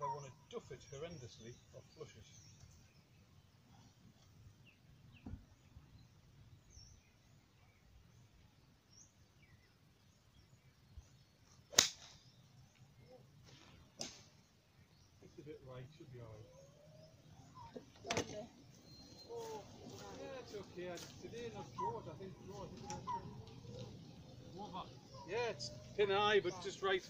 if I want to duff it horrendously or flush it. It's a bit right, should be alright. Oh, Yeah, it's okay. Today not broad, I think George. Yeah, it's thin eye, but just right.